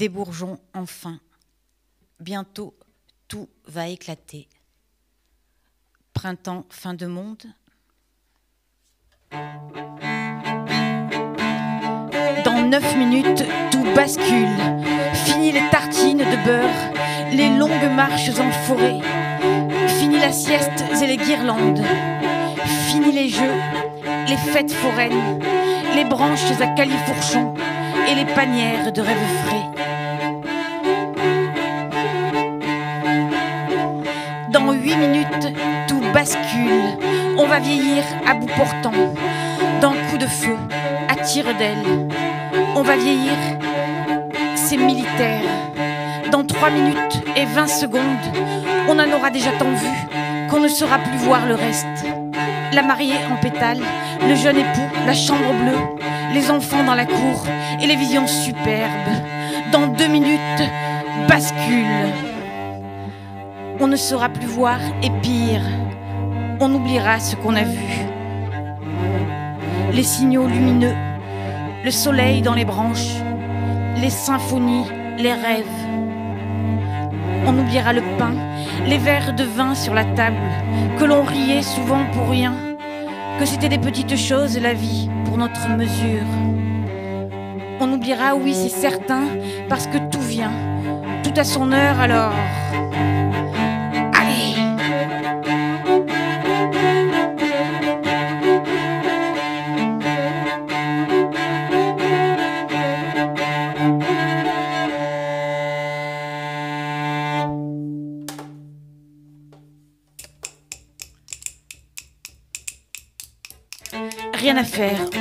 des enfin. Bientôt, tout va éclater. Printemps, fin de monde. Dans neuf minutes, tout bascule. Fini les tartines de beurre, les longues marches en forêt. Fini la sieste et les guirlandes. Fini les jeux, les fêtes foraines, les branches à califourchon et les panières de rêves frais. Bascule. On va vieillir à bout portant, d'un coup de feu, à tire d'aile. On va vieillir, c'est militaire. Dans trois minutes et vingt secondes, on en aura déjà tant vu qu'on ne saura plus voir le reste. La mariée en pétale, le jeune époux, la chambre bleue, les enfants dans la cour et les visions superbes. Dans deux minutes, bascule. On ne saura plus voir et pire, on oubliera ce qu'on a vu. Les signaux lumineux, le soleil dans les branches, les symphonies, les rêves. On oubliera le pain, les verres de vin sur la table, que l'on riait souvent pour rien, que c'était des petites choses la vie pour notre mesure. On oubliera, oui, c'est certain, parce que tout vient, tout à son heure alors.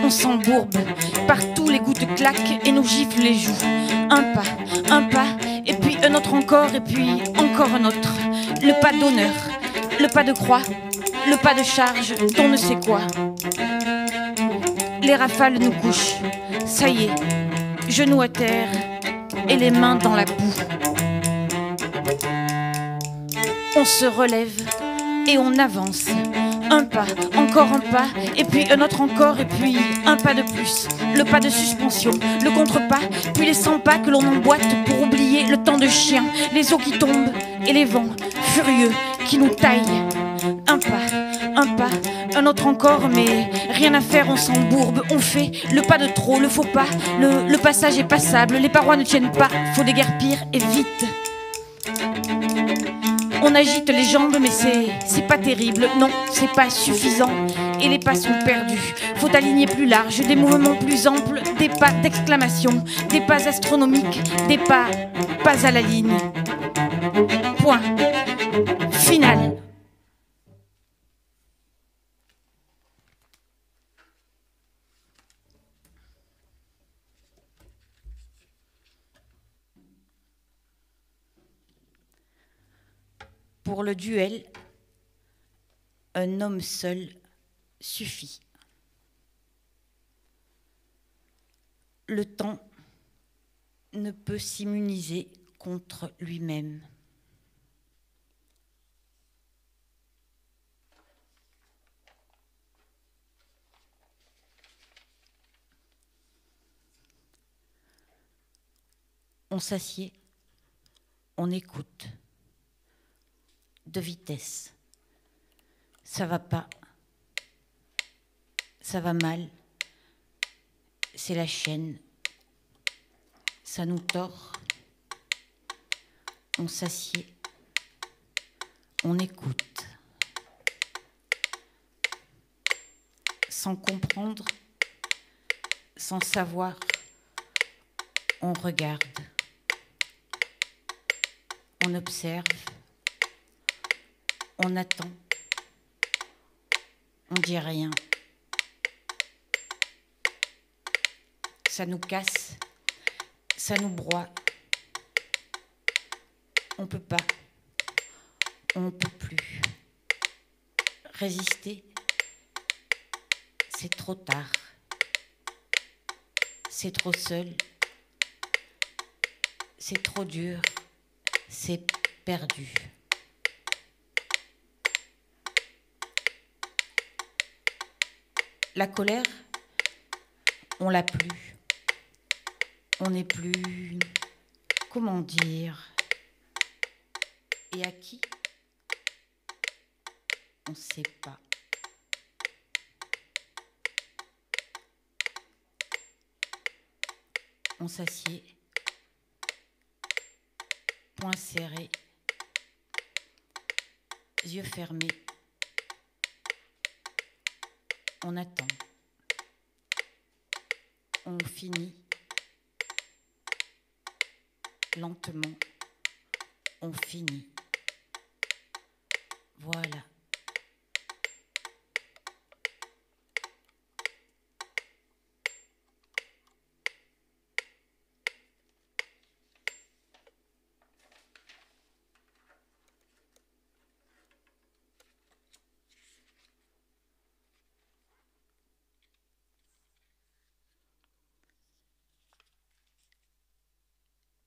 On s'embourbe. Partout les gouttes claquent et nous giflent les joues. Un pas, un pas, et puis un autre encore, et puis encore un autre. Le pas d'honneur, le pas de croix, le pas de charge, d'on ne sait quoi. Les rafales nous couchent. Ça y est, genoux à terre et les mains dans la boue. On se relève et on avance. Un pas, encore un pas, et puis un autre encore, et puis un pas de plus. Le pas de suspension, le contre-pas, puis les 100 pas que l'on emboîte pour oublier le temps de chien, les eaux qui tombent et les vents furieux qui nous taillent. Un pas, un pas, un autre encore, mais rien à faire, on s'embourbe, on fait le pas de trop, le faux pas, le, passage est passable, les parois ne tiennent pas, faut déguerpir et vite. On agite les jambes, mais c'est pas terrible. Non, c'est pas suffisant. Et les pas sont perdus. Faut aligner plus large, des mouvements plus amples, des pas d'exclamation, des pas astronomiques, des pas pas à la ligne. Point. Pour le duel, un homme seul suffit. Le temps ne peut s'immuniser contre lui-même. On s'assied, on écoute de vitesse. Ça va pas. Ça va mal. C'est la chaîne. Ça nous tord. On s'assied. On écoute. Sans comprendre, sans savoir, on regarde. On observe on attend, on dit rien. Ça nous casse, ça nous broie. On peut pas, on peut plus. Résister, c'est trop tard. C'est trop seul. C'est trop dur. C'est perdu. La colère, on l'a plus. On n'est plus comment dire Et à qui? On ne sait pas. On s'assied, poings serrés, yeux fermés. On attend. On finit lentement, on finit. Voilà.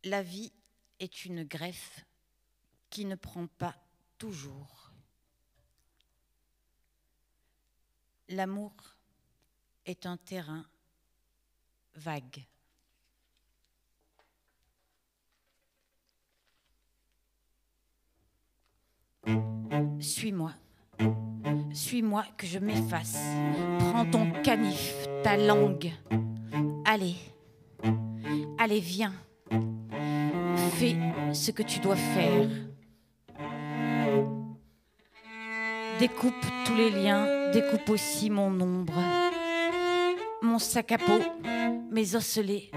La vie est une greffe qui ne prend pas toujours. L'amour est un terrain vague. Suis-moi, suis-moi que je m'efface. Prends ton canif, ta langue. Allez, allez, viens fais ce que tu dois faire. Découpe tous les liens, découpe aussi mon ombre, mon sac à peau, mes osselets,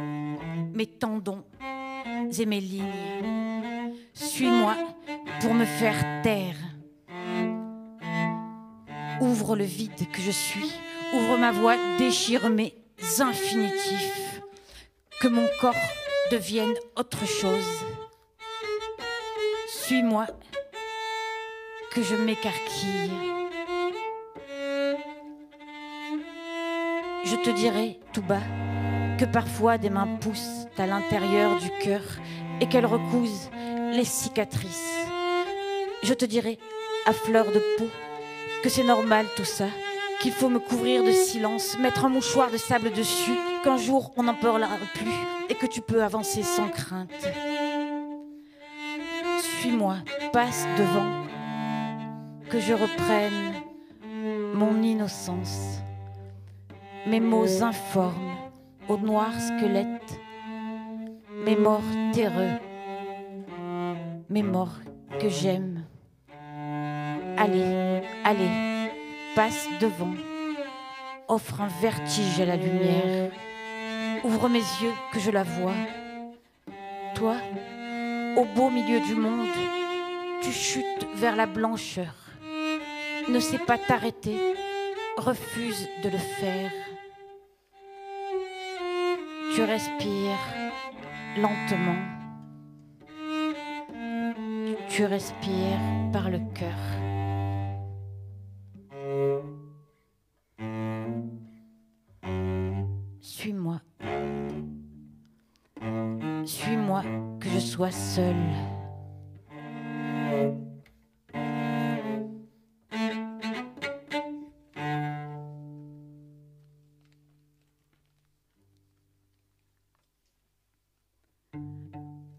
mes tendons et mes lignes. Suis-moi pour me faire taire. Ouvre le vide que je suis, ouvre ma voix, déchire mes infinitifs, que mon corps devienne autre chose. Suis-moi, que je m'écarquille. Je te dirai tout bas que parfois des mains poussent à l'intérieur du cœur et qu'elles recousent les cicatrices. Je te dirai à fleur de peau que c'est normal tout ça, qu'il faut me couvrir de silence, mettre un mouchoir de sable dessus, qu'un jour on n'en parlera plus et que tu peux avancer sans crainte. Suis-moi, passe devant, que je reprenne mon innocence, mes mots informes au noir squelette, mes morts terreux, mes morts que j'aime. Allez, allez, passe devant, offre un vertige à la lumière. Ouvre mes yeux que je la vois. Toi, au beau milieu du monde, tu chutes vers la blancheur. Ne sais pas t'arrêter, refuse de le faire. Tu respires lentement. Tu respires par le cœur.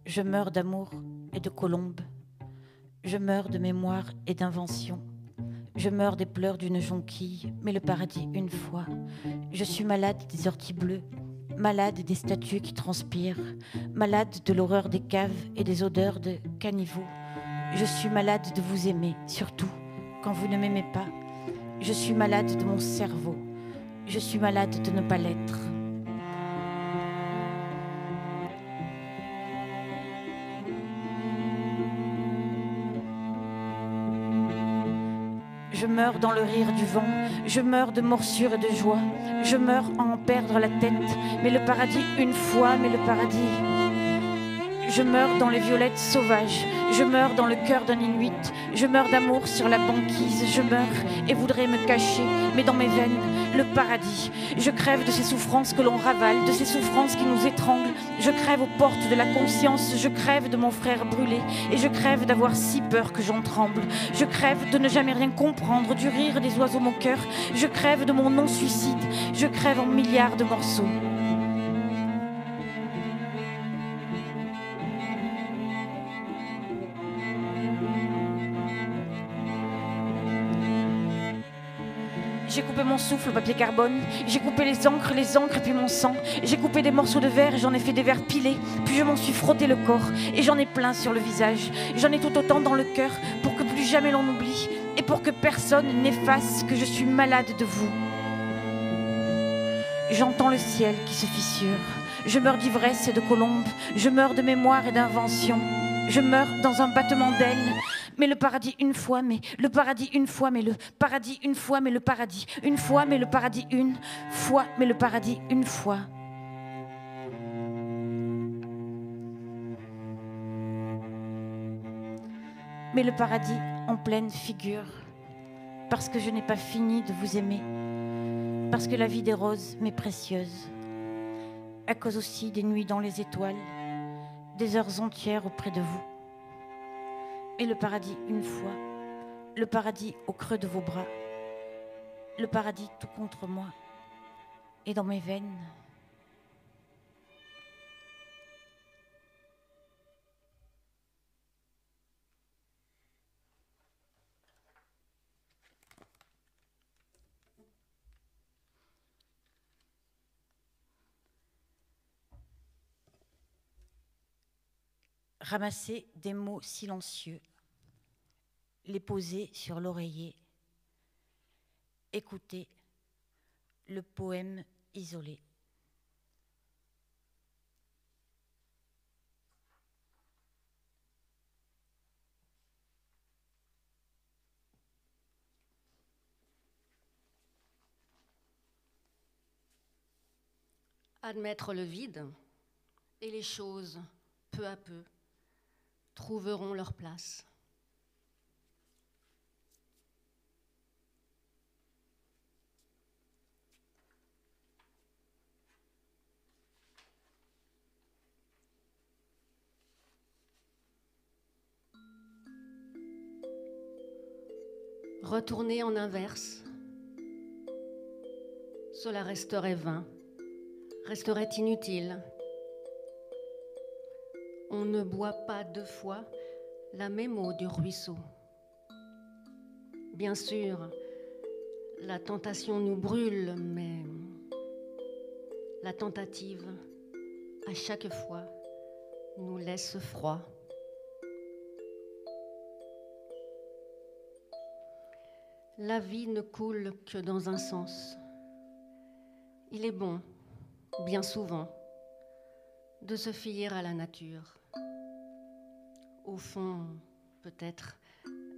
Je meurs d'amour et de colombe. Je meurs de mémoire et d'invention. Je meurs des pleurs d'une jonquille, mais le paradis une fois. Je suis malade des orties bleues, malade des statues qui transpirent, malade de l'horreur des caves et des odeurs de caniveau. Je suis malade de vous aimer, surtout quand vous ne m'aimez pas. Je suis malade de mon cerveau. Je suis malade de ne pas l'être. Je meurs dans le rire du vent, je meurs de morsure et de joie, je meurs à en perdre la tête, mais le paradis une fois, mais le paradis. Je meurs dans les violettes sauvages, je meurs dans le cœur d'un Inuit, je meurs d'amour sur la banquise, je meurs et voudrais me cacher, mais dans mes veines, le paradis. Je crève de ces souffrances que l'on ravale, de ces souffrances qui nous étranglent. Je crève aux portes de la conscience, je crève de mon frère brûlé, et je crève d'avoir si peur que j'en tremble. Je crève de ne jamais rien comprendre, du rire des oiseaux mon cœur. Je crève de mon non-suicide, je crève en milliards de morceaux. Papier carbone. J'ai coupé les encres, les encres et puis mon sang. J'ai coupé des morceaux de verre et j'en ai fait des verres pilés. Puis je m'en suis frotté le corps et j'en ai plein sur le visage. J'en ai tout autant dans le cœur pour que plus jamais l'on oublie et pour que personne n'efface que je suis malade de vous. J'entends le ciel qui se fissure. Je meurs d'ivresse et de colombes. Je meurs de mémoire et d'invention. Je meurs dans un battement d'ailes. Mais le paradis une fois, mais le paradis une fois, mais le paradis une fois, mais le paradis une fois, mais le paradis une fois, mais le paradis une fois. Mais le paradis en pleine figure, parce que je n'ai pas fini de vous aimer, parce que la vie des roses m'est précieuse, à cause aussi des nuits dans les étoiles, des heures entières auprès de vous et le paradis une fois, le paradis au creux de vos bras, le paradis tout contre moi et dans mes veines. Ramasser des mots silencieux, les poser sur l'oreiller, écouter le poème isolé. Admettre le vide et les choses, peu à peu, trouveront leur place. Retourner en inverse, cela resterait vain, resterait inutile on ne boit pas deux fois la même eau du ruisseau. Bien sûr, la tentation nous brûle, mais la tentative, à chaque fois, nous laisse froid. La vie ne coule que dans un sens. Il est bon, bien souvent, de se fier à la nature. Au fond, peut-être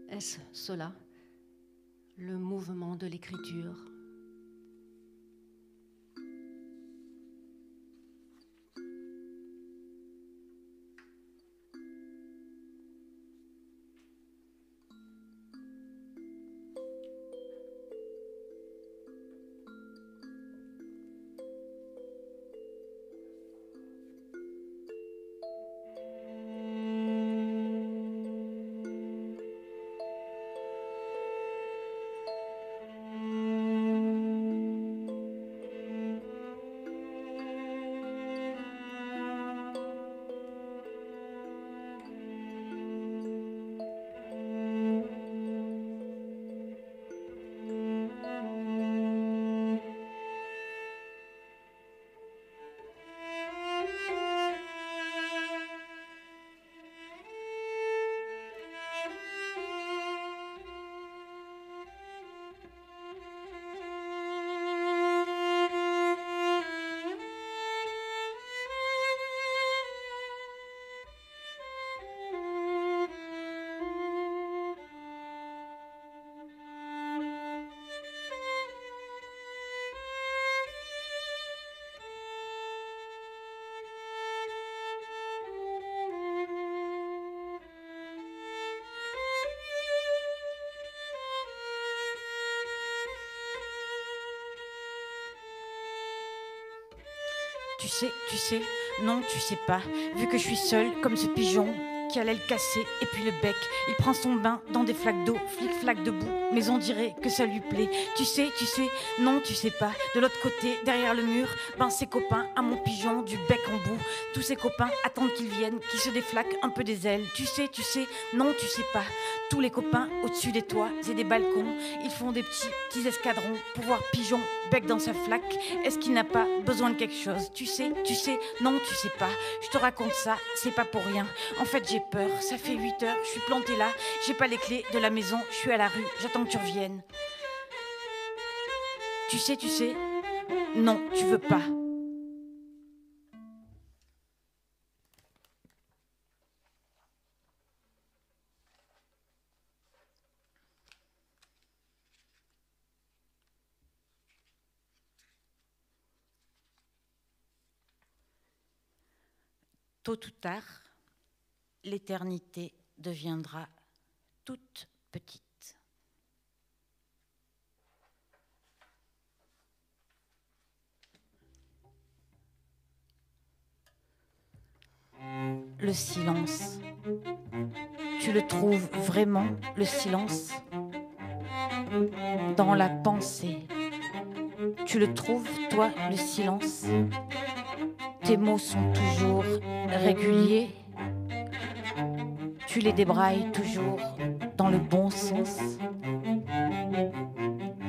est-ce cela, le mouvement de l'écriture? Tu sais, tu sais, non, tu sais pas, vu que je suis seule, comme ce pigeon, qui a l'aile cassée et puis le bec. Il prend son bain dans des flaques d'eau, flic-flac debout, mais on dirait que ça lui plaît. Tu sais, tu sais, non, tu sais pas. De l'autre côté, derrière le mur, ben ses copains, à mon pigeon, du bec en bout. Tous ses copains attendent qu'il vienne, qu'il se déflaque un peu des ailes. Tu sais, tu sais, non, tu sais pas. Tous les copains au-dessus des toits et des balcons, ils font des petits, petits escadrons pour voir pigeon, bec dans sa flaque. Est-ce qu'il n'a pas besoin de quelque chose? Tu sais, tu sais, non, tu sais pas. Je te raconte ça, c'est pas pour rien. En fait, j'ai peur. Ça fait 8 heures, je suis plantée là. J'ai pas les clés de la maison, je suis à la rue. J'attends que tu reviennes. Tu sais, tu sais, non, tu veux pas. Tôt ou tard, l'éternité deviendra toute petite. Le silence. Tu le trouves vraiment, le silence? Dans la pensée. Tu le trouves, toi, le silence? Tes mots sont toujours réguliers. Tu les débrailles toujours dans le bon sens.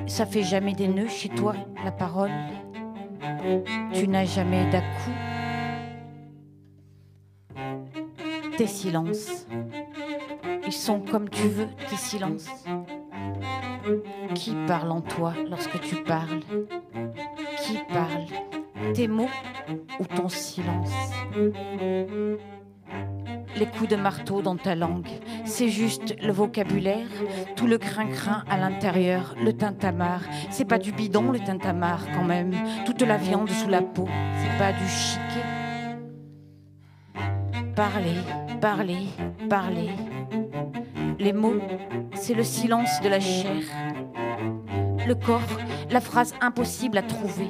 Ça fait jamais des nœuds chez toi, la parole. Tu n'as jamais d'à-coup. Tes silences, ils sont comme tu veux, tes silences. Qui parle en toi lorsque tu parles? Qui parle? Tes mots ou ton silence. Les coups de marteau dans ta langue, c'est juste le vocabulaire, tout le crin-crin à l'intérieur, le tintamarre. C'est pas du bidon le tintamarre quand même, toute la viande sous la peau, c'est pas du chiquet. Parler, parler, parler. Les mots, c'est le silence de la chair. Le corps, la phrase impossible à trouver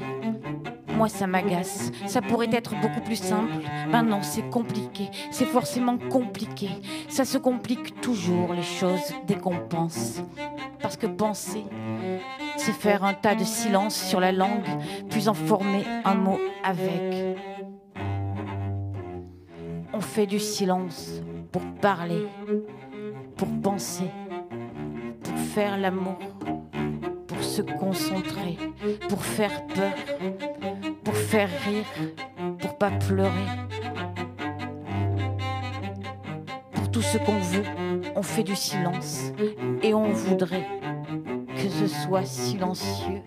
moi ça m'agace. Ça pourrait être beaucoup plus simple. Ben non, c'est compliqué. C'est forcément compliqué. Ça se complique toujours les choses dès qu'on pense. Parce que penser, c'est faire un tas de silence sur la langue, puis en former un mot avec. On fait du silence pour parler, pour penser, pour faire l'amour, pour se concentrer, pour faire peur, pour faire rire, pour pas pleurer. Pour tout ce qu'on veut, on fait du silence et on voudrait que ce soit silencieux.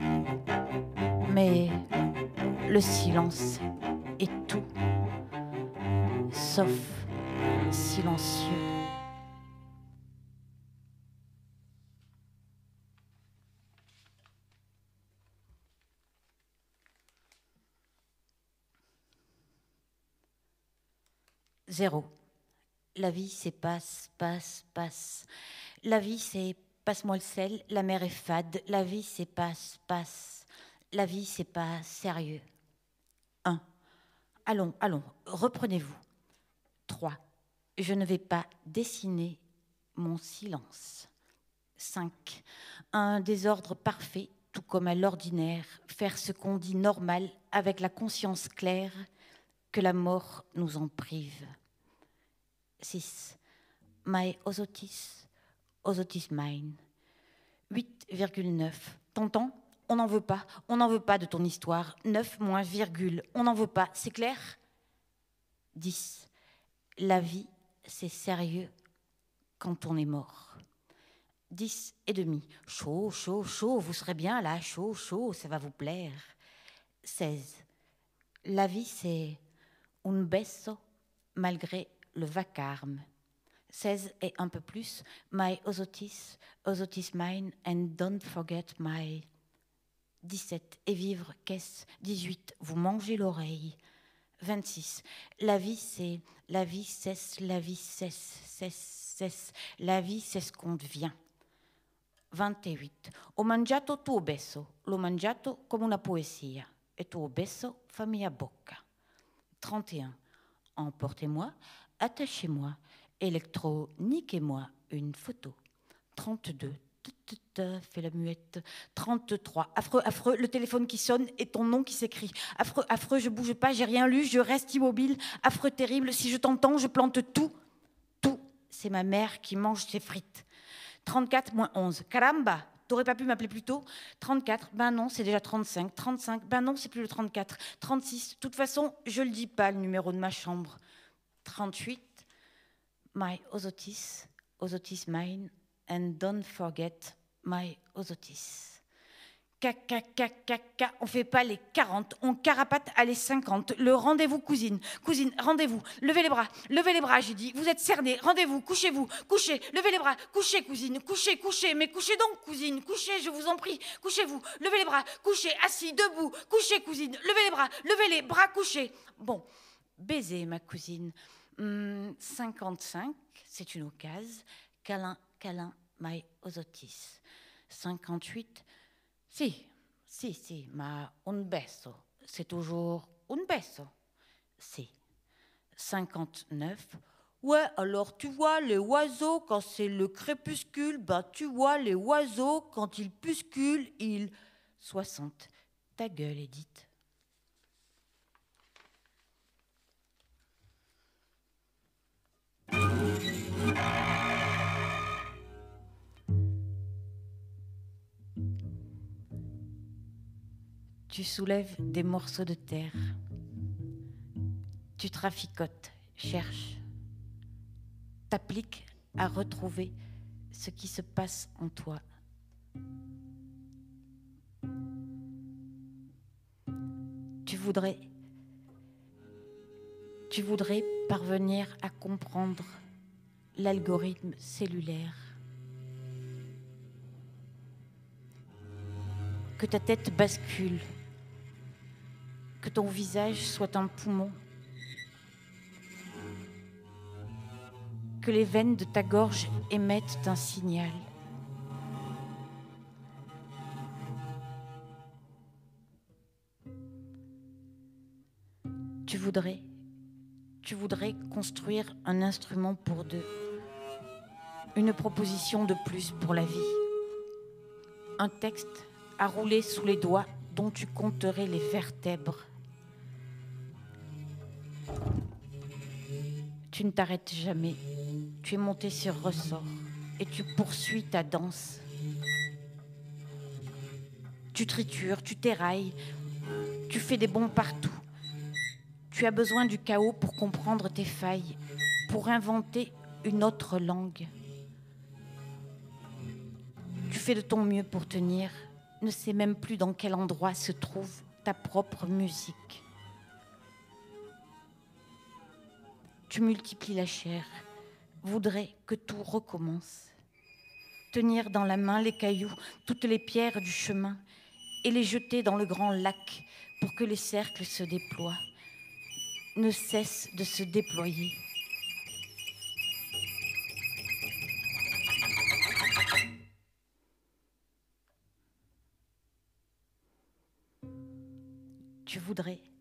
Mais le silence est tout, sauf silencieux. Zéro. La vie, c'est passe, passe, passe. La vie, c'est passe-moi le sel, la mer est fade. La vie, c'est passe, passe. La vie, c'est pas sérieux. Un. Allons, allons, reprenez-vous. Trois. Je ne vais pas dessiner mon silence. Cinq. Un désordre parfait, tout comme à l'ordinaire, faire ce qu'on dit normal avec la conscience claire que la mort nous en prive. 6. My osotis, osotis mine. 8,9. T'entends On n'en veut pas. On n'en veut pas de ton histoire. 9 moins virgule. On n'en veut pas. C'est clair? 10. La vie, c'est sérieux quand on est mort. 10 et demi. Chaud, chaud, chaud, vous serez bien là, chaud, chaud, ça va vous plaire. 16. La vie, c'est un beso malgré le vacarme. 16 et un peu plus, My osotis, osotis mine, and don't forget my. 17, et vivre, qu'est-ce? 18, vous mangez l'oreille. 26, la vie c'est, la vie cesse, la vie cesse, cesse, cesse, la vie c'est ce qu'on devient. 28, ho mangiato tuo beso, l'ho mangiato come una poesia, e tuo beso fammi a bocca. 31, emportez-moi, attachez-moi électronique et moi une photo. 32. Fais la muette. 33. Affreux, affreux, le téléphone qui sonne et ton nom qui s'écrit. Affreux, affreux, je bouge pas, j'ai rien lu, je reste immobile. Affreux, terrible, si je t'entends, je plante tout. Tout. C'est ma mère qui mange ses frites. 34 moins 11. Caramba, T'aurais pas pu m'appeler plus tôt 34, ben non, c'est déjà 35. 35, ben non, c'est plus le 34. 36, de toute façon, je le dis pas, le numéro de ma chambre. 38, my osotis, osotis mine, and don't forget my osotis. Caca, on fait pas les 40, on carapate à les 50. Le rendez-vous, cousine, cousine, rendez-vous, levez les bras, levez les bras, j'ai dit, vous êtes cerné, rendez-vous, couchez-vous, couchez, levez les bras, couchez, cousine, couchez, couchez, mais couchez donc, cousine, couchez, je vous en prie, couchez-vous, levez les bras, couchez, assis, debout, couchez, cousine, levez les bras, levez les bras, couchez. Bon, baiser, ma cousine. 55, hum, c'est une occasion. Câlin, câlin, my osotis. 58, si, si, si, ma un beso, c'est toujours un beso. Si. 59. Ouais, alors tu vois les oiseaux quand c'est le crépuscule, bah tu vois les oiseaux quand ils pusculent, ils. 60. Ta gueule, Edith. Tu soulèves des morceaux de terre. Tu traficotes, cherches, t'appliques à retrouver ce qui se passe en toi. Tu voudrais, tu voudrais parvenir à comprendre l'algorithme cellulaire. Que ta tête bascule que ton visage soit un poumon, que les veines de ta gorge émettent un signal. Tu voudrais, tu voudrais construire un instrument pour deux, une proposition de plus pour la vie, un texte à rouler sous les doigts dont tu compterais les vertèbres Tu ne t'arrêtes jamais. Tu es monté sur ressort et tu poursuis ta danse. Tu tritures, tu t'érailles, tu fais des bons partout. Tu as besoin du chaos pour comprendre tes failles, pour inventer une autre langue. Tu fais de ton mieux pour tenir, ne sais même plus dans quel endroit se trouve ta propre musique. Tu multiplies la chair, voudrais que tout recommence. Tenir dans la main les cailloux, toutes les pierres du chemin, et les jeter dans le grand lac pour que les cercles se déploient, ne cessent de se déployer. Tu voudrais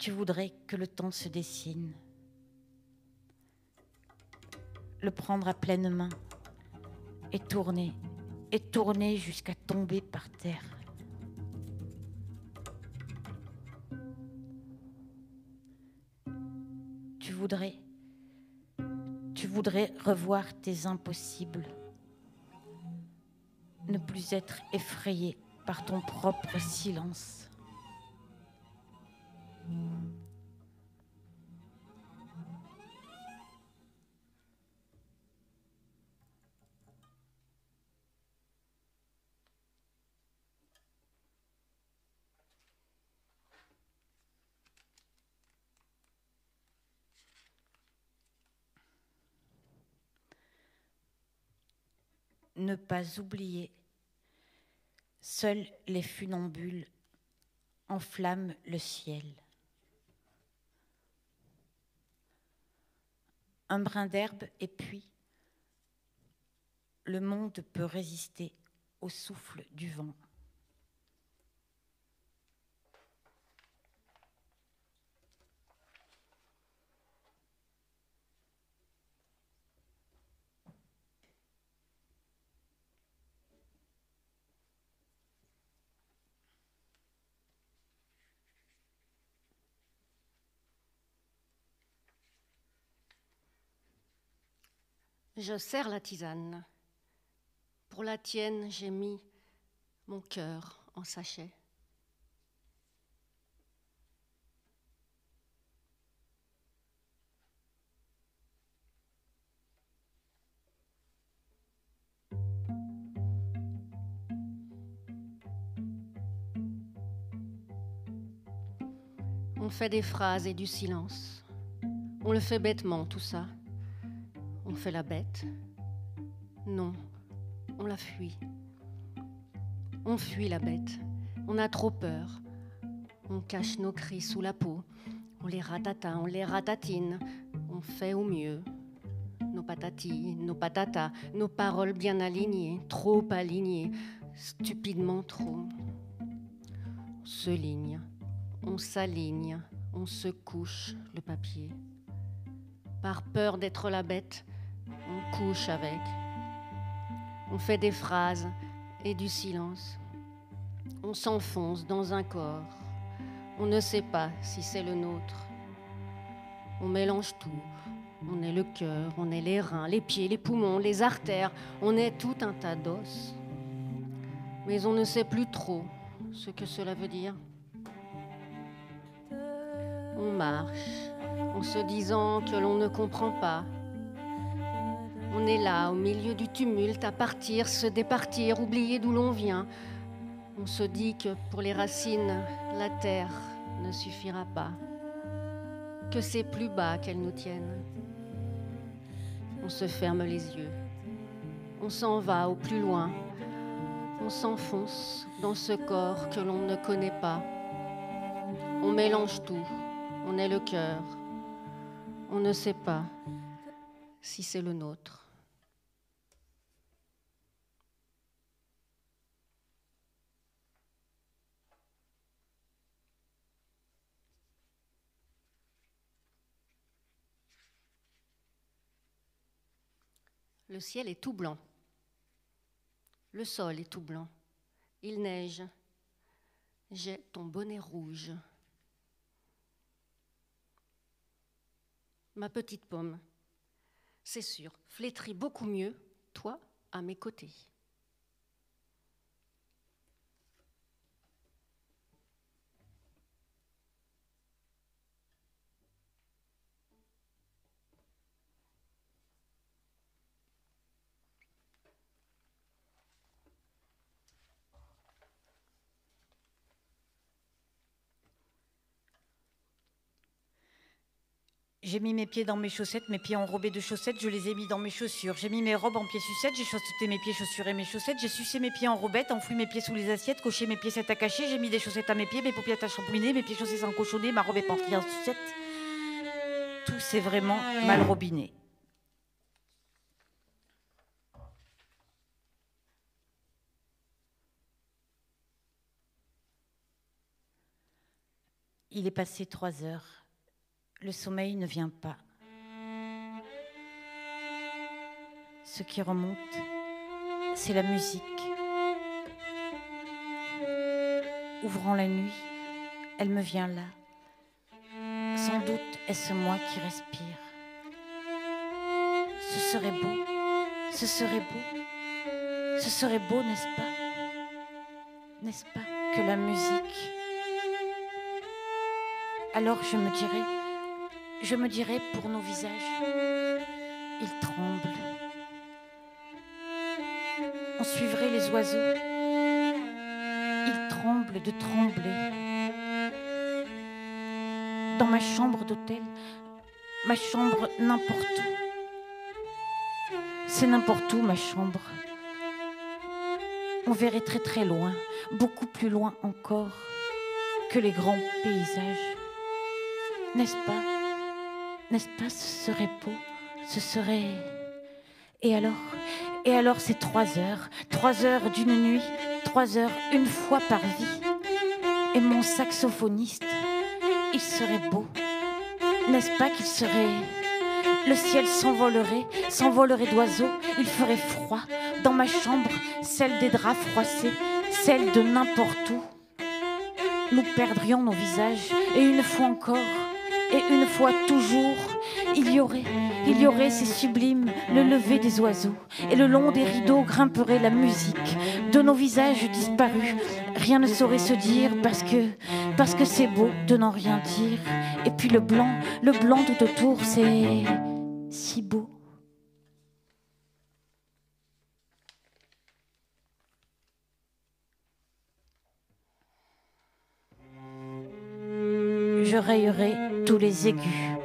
tu voudrais que le temps se dessine, le prendre à pleine main et tourner, et tourner jusqu'à tomber par terre. Tu voudrais, tu voudrais revoir tes impossibles, ne plus être effrayé par ton propre silence. Ne pas oublier. Seuls les funambules enflamment le ciel. Un brin d'herbe et puis le monde peut résister au souffle du vent. Je sers la tisane. Pour la tienne, j'ai mis mon cœur en sachet. On fait des phrases et du silence. On le fait bêtement, tout ça. On fait la bête. Non, on la fuit. On fuit la bête. On a trop peur. On cache nos cris sous la peau. On les ratata, on les ratatine. On fait au mieux. Nos patatis, nos patatas, nos paroles bien alignées, trop alignées, stupidement trop. On se ligne on s'aligne, on se couche le papier. Par peur d'être la bête, on couche avec. On fait des phrases et du silence. On s'enfonce dans un corps. On ne sait pas si c'est le nôtre. On mélange tout. On est le cœur, on est les reins, les pieds, les poumons, les artères. On est tout un tas d'os. Mais on ne sait plus trop ce que cela veut dire on marche en se disant que l'on ne comprend pas. On est là au milieu du tumulte à partir, se départir, oublier d'où l'on vient. On se dit que pour les racines, la terre ne suffira pas, que c'est plus bas qu'elle nous tienne. On se ferme les yeux, on s'en va au plus loin, on s'enfonce dans ce corps que l'on ne connaît pas. On mélange tout, on est le cœur. On ne sait pas si c'est le nôtre. Le ciel est tout blanc. Le sol est tout blanc. Il neige. J'ai ton bonnet rouge. ma petite pomme. C'est sûr, flétris beaucoup mieux, toi, à mes côtés. J'ai mis mes pieds dans mes chaussettes, mes pieds enrobés de chaussettes, je les ai mis dans mes chaussures. J'ai mis mes robes en pieds sucettes, j'ai chausseté mes pieds, chaussures et mes chaussettes, j'ai sucé mes pieds en robettes, enfoui mes pieds sous les assiettes, coché mes pieds à cacher, j'ai mis des chaussettes à mes pieds, mes paupières à chambouiner, mes pieds chaussés sans cochonner, ma robe est en sucette. Tout c'est vraiment mal robiné. Il est passé trois heures le sommeil ne vient pas. Ce qui remonte, c'est la musique. Ouvrant la nuit, elle me vient là. Sans doute est-ce moi qui respire. Ce serait beau, ce serait beau, ce serait beau, n'est-ce pas? N'est-ce pas que la musique? Alors je me dirais, je me dirais pour nos visages, ils tremblent. On suivrait les oiseaux, ils tremblent de trembler. Dans ma chambre d'hôtel, ma chambre n'importe où. C'est n'importe où ma chambre. On verrait très très loin, beaucoup plus loin encore que les grands paysages. N'est-ce pas? N'est-ce pas, ce serait beau, ce serait... Et alors Et alors c'est trois heures, trois heures d'une nuit, trois heures une fois par vie. Et mon saxophoniste, il serait beau. N'est-ce pas qu'il serait... Le ciel s'envolerait, s'envolerait d'oiseaux, il ferait froid dans ma chambre, celle des draps froissés, celle de n'importe où. Nous perdrions nos visages, et une fois encore, et une fois toujours, il y aurait, il y aurait, c'est sublime, le lever des oiseaux, et le long des rideaux grimperait la musique de nos visages disparus. Rien ne saurait se dire parce que, parce que c'est beau de n'en rien dire. Et puis le blanc, le blanc tout autour, c'est si beau. Je rayerai les aigus.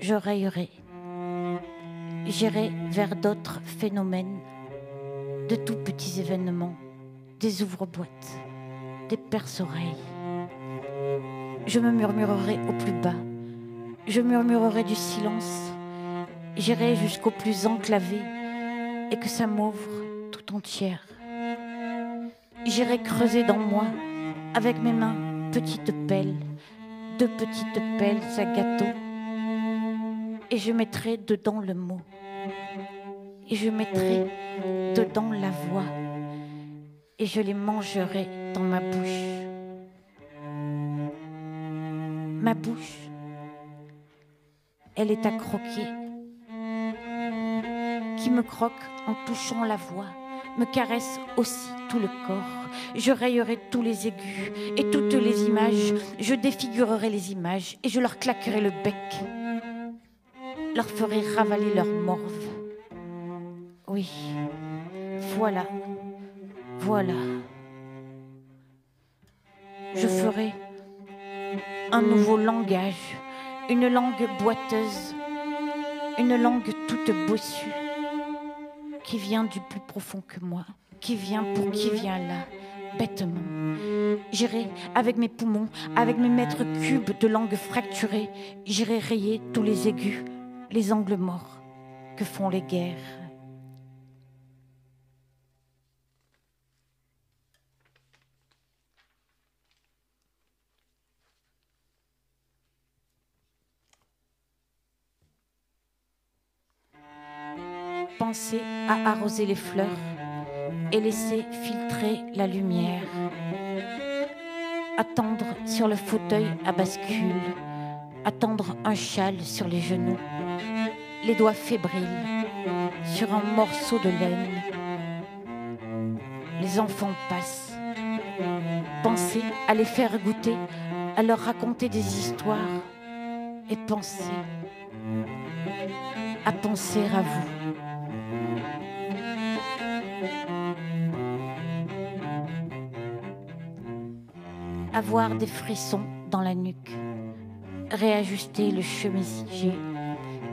Je rayerai. J'irai vers d'autres phénomènes, de tout petits événements, des ouvre-boîtes, des perce-oreilles. Je me murmurerai au plus bas, je murmurerai du silence, j'irai jusqu'au plus enclavé et que ça m'ouvre tout entière. J'irai creuser dans moi avec mes mains petites pelles deux petites pelles à gâteau. Et je mettrai dedans le mot. Et je mettrai dedans la voix. Et je les mangerai dans ma bouche. Ma bouche, elle est à croquer, qui me croque en touchant la voix me caresse aussi tout le corps. Je rayerai tous les aigus et toutes les images. Je défigurerai les images et je leur claquerai le bec. Leur ferai ravaler leur morve. Oui, voilà, voilà. Je ferai un nouveau langage, une langue boiteuse, une langue toute bossue qui vient du plus profond que moi, qui vient pour qui vient là, bêtement. J'irai avec mes poumons, avec mes mètres cubes de langue fracturée, j'irai rayer tous les aigus, les angles morts que font les guerres. Pensez à arroser les fleurs et laisser filtrer la lumière. Attendre sur le fauteuil à bascule, attendre un châle sur les genoux, les doigts fébriles sur un morceau de laine. Les enfants passent. Pensez à les faire goûter, à leur raconter des histoires et pensez à penser à vous. Avoir des frissons dans la nuque, réajuster le chemisier,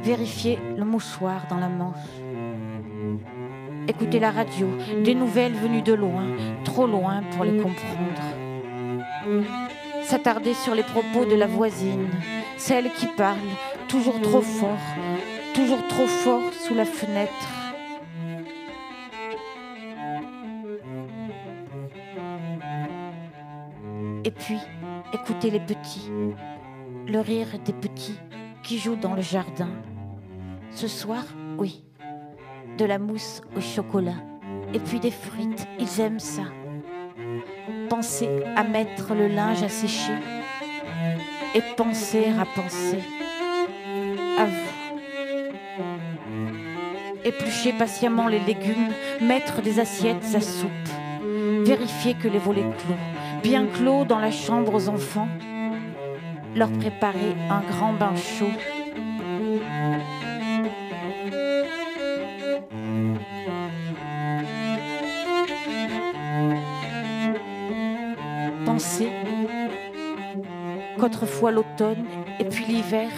vérifier le mouchoir dans la manche, écouter la radio, des nouvelles venues de loin, trop loin pour les comprendre, s'attarder sur les propos de la voisine, celle qui parle toujours trop fort, toujours trop fort sous la fenêtre Et puis, écouter les petits, le rire des petits qui jouent dans le jardin. Ce soir, oui, de la mousse au chocolat et puis des frites, ils aiment ça. Penser à mettre le linge à sécher et penser à penser à vous. Éplucher patiemment les légumes, mettre des assiettes à soupe, vérifier que les volets clos bien clos dans la chambre aux enfants, leur préparer un grand bain chaud. Penser qu'autrefois l'automne et puis l'hiver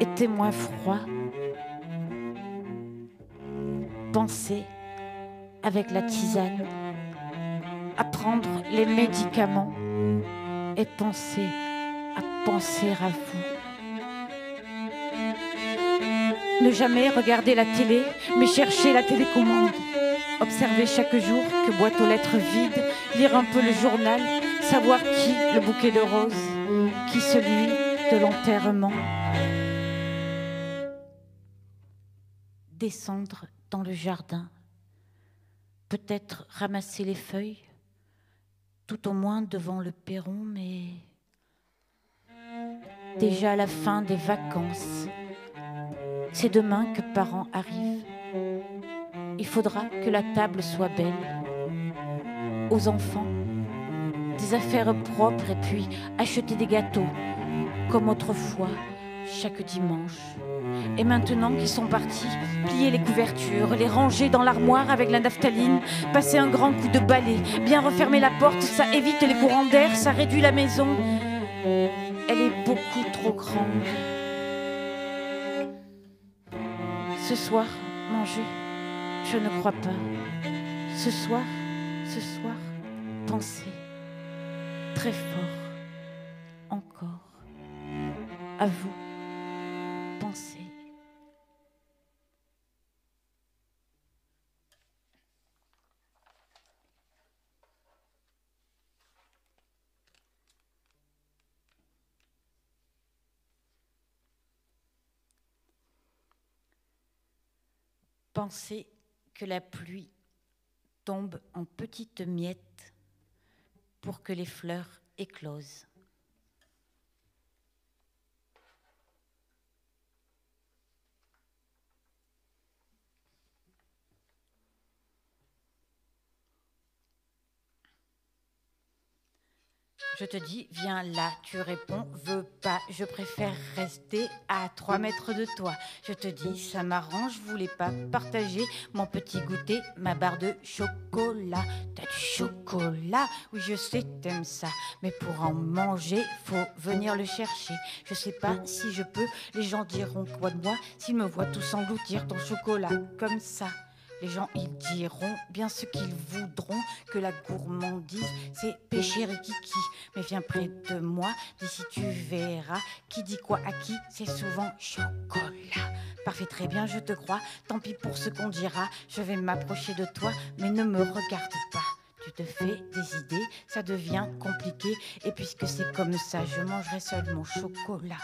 étaient moins froids. Penser avec la tisane à prendre les médicaments et penser à penser à vous. Ne jamais regarder la télé, mais chercher la télécommande. Observer chaque jour que boîte aux lettres vide, lire un peu le journal, savoir qui le bouquet de roses, qui celui de l'enterrement. Descendre dans le jardin, peut-être ramasser les feuilles, tout au moins devant le perron, mais déjà la fin des vacances, C'est demain que parents arrivent. Il faudra que la table soit belle. Aux enfants, des affaires propres et puis acheter des gâteaux, comme autrefois, chaque dimanche. Et maintenant qu'ils sont partis, plier les couvertures, les ranger dans l'armoire avec la naphtaline, passer un grand coup de balai, bien refermer la porte, ça évite les courants d'air, ça réduit la maison. Elle est beaucoup trop grande. Ce soir, manger, je ne crois pas. Ce soir, ce soir, penser très fort, encore, à vous, Pensez que la pluie tombe en petites miettes pour que les fleurs éclosent. Je te dis, viens là, tu réponds, veux pas, je préfère rester à 3 mètres de toi. Je te dis, ça m'arrange, je voulais pas partager mon petit goûter, ma barre de chocolat. T'as du chocolat? Oui, je sais, t'aimes ça. Mais pour en manger, faut venir le chercher. Je sais pas si je peux, les gens diront quoi de moi s'ils me voient tous engloutir ton chocolat comme ça. Les gens, ils diront bien ce qu'ils voudront, que la gourmandise, c'est péché rikiki. Mais viens près de moi, dis si tu verras, qui dit quoi à qui, c'est souvent chocolat. Parfait, très bien, je te crois, tant pis pour ce qu'on dira, je vais m'approcher de toi, mais ne me regarde pas. Tu te fais des idées, ça devient compliqué, et puisque c'est comme ça, je mangerai seul mon chocolat.